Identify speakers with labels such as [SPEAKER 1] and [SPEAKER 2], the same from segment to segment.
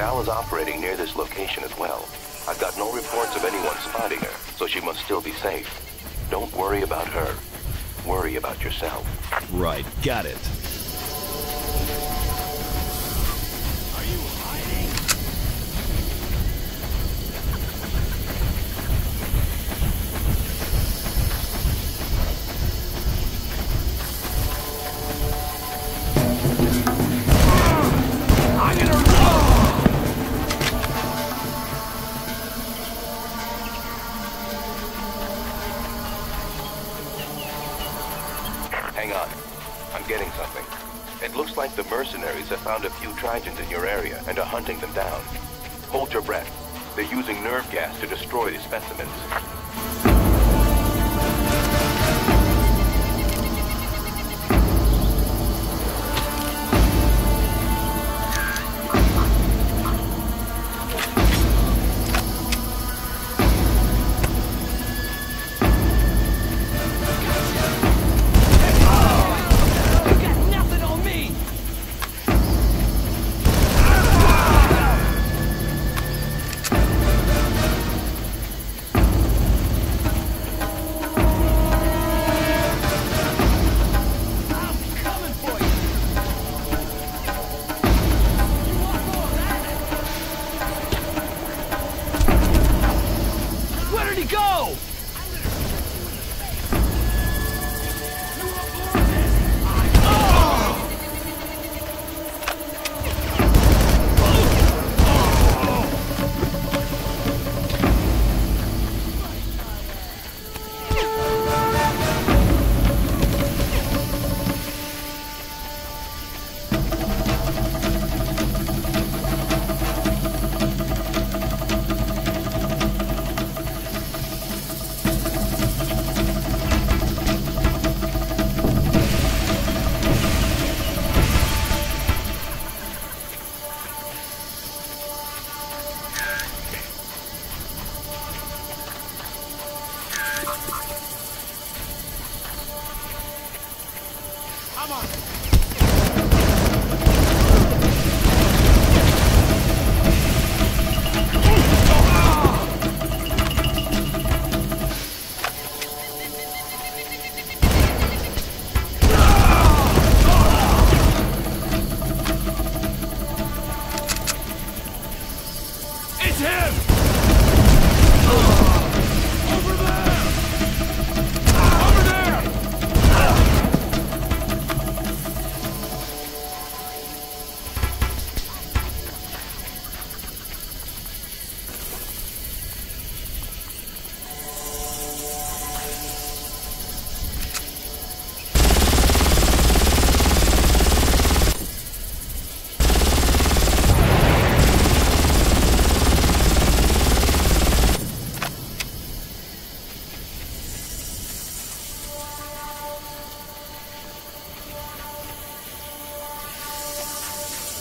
[SPEAKER 1] Val is operating near this location as well. I've got no reports of anyone spotting her, so she must still be safe. Don't worry about her. Worry about yourself.
[SPEAKER 2] Right, got it.
[SPEAKER 1] Have found a few Trigens in your area and are hunting them down. Hold your breath. They're using nerve gas to destroy the specimens.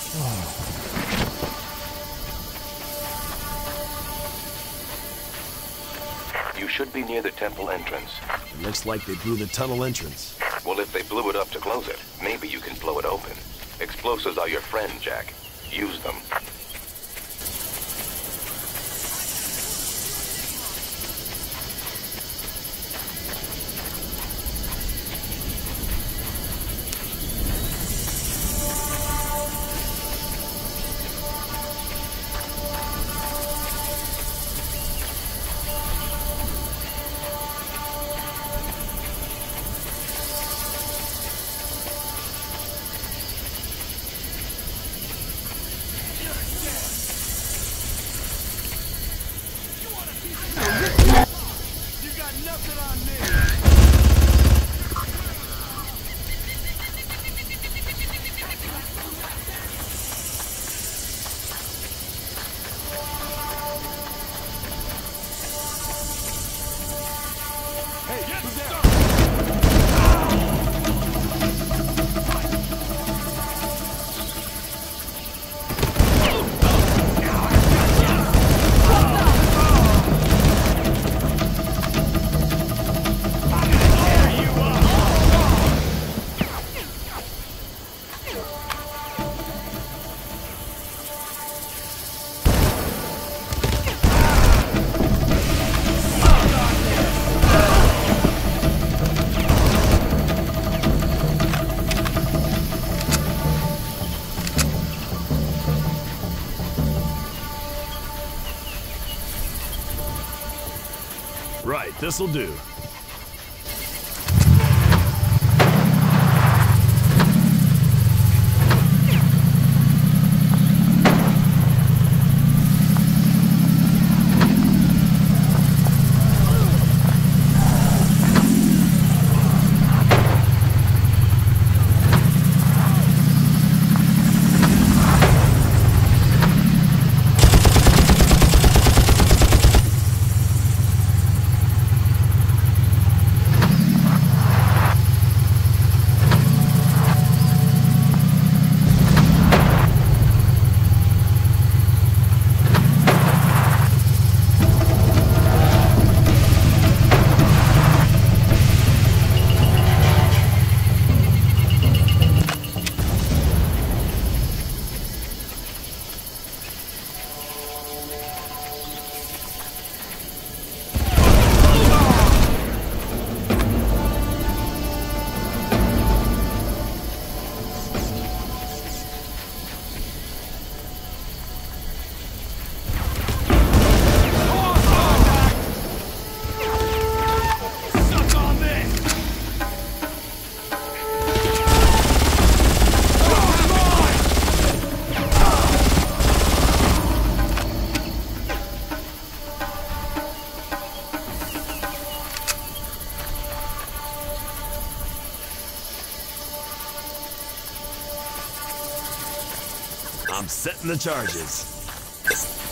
[SPEAKER 3] You
[SPEAKER 1] should be near the temple entrance.
[SPEAKER 2] It looks like they blew the tunnel entrance.
[SPEAKER 1] Well, if they blew it up to close it, maybe you can blow it open. Explosives are your friend, Jack. Use them.
[SPEAKER 2] nothing on
[SPEAKER 3] me. This'll do.
[SPEAKER 2] I'm setting the charges.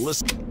[SPEAKER 2] Listen.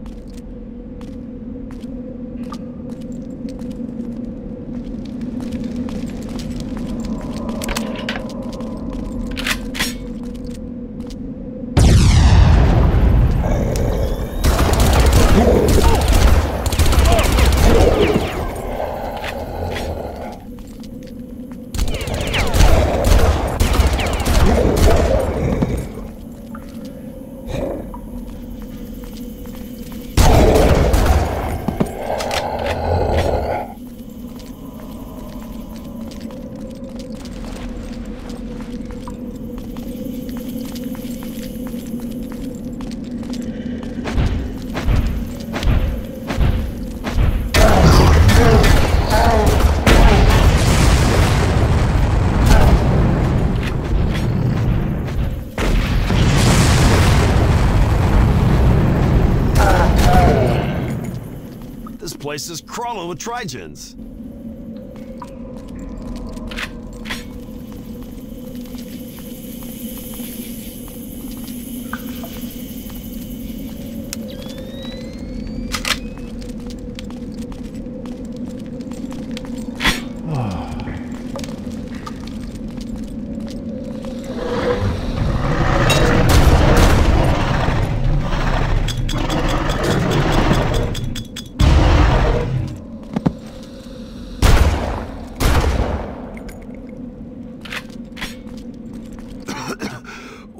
[SPEAKER 2] Place crawling with Trigens.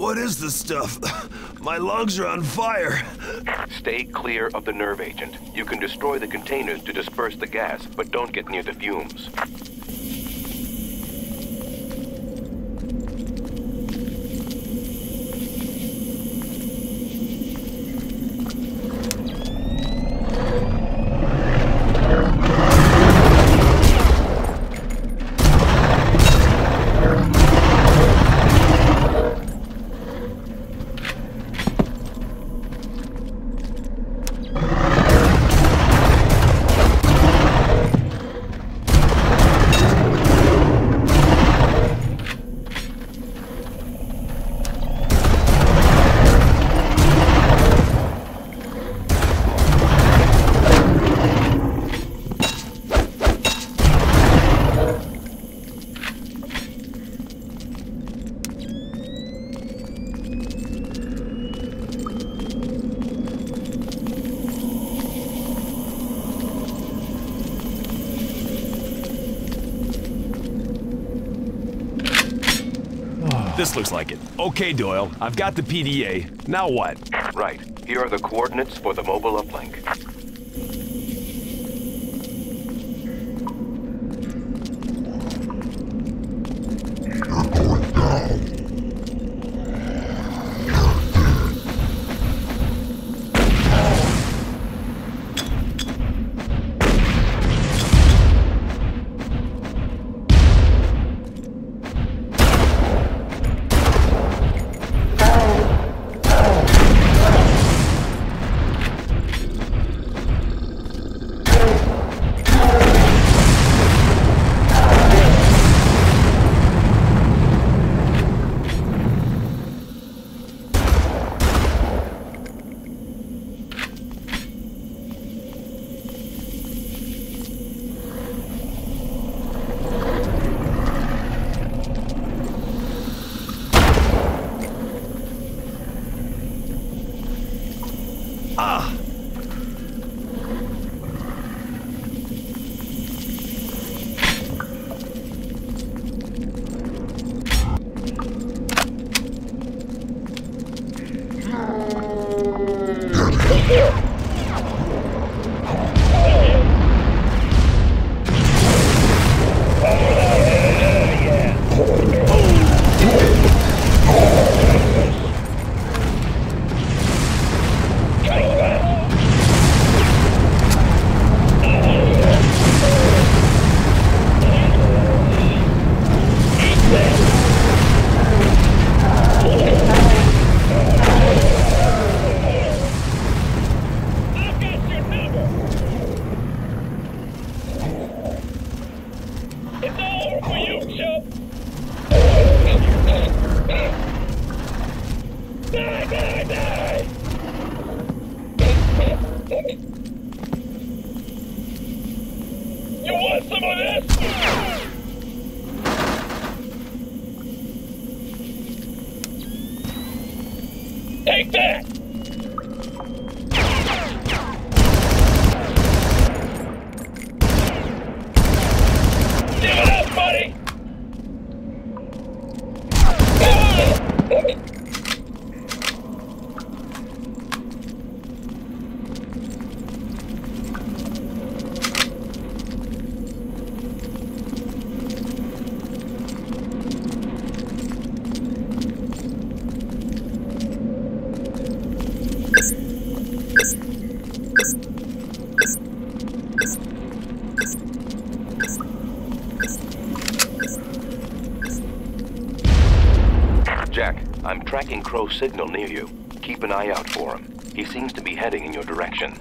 [SPEAKER 2] What is this stuff? My lungs are on fire.
[SPEAKER 1] Stay clear of the nerve agent. You can destroy the containers to disperse the gas, but don't get near the fumes.
[SPEAKER 2] This looks like it. Okay, Doyle, I've got the PDA. Now what?
[SPEAKER 1] Right. Here are the coordinates for the mobile uplink.
[SPEAKER 4] I've You want some of this? Take that! Give it up, buddy!
[SPEAKER 1] Jack, Crowe's signal near you. Keep an eye out for him. He seems to be heading in your direction.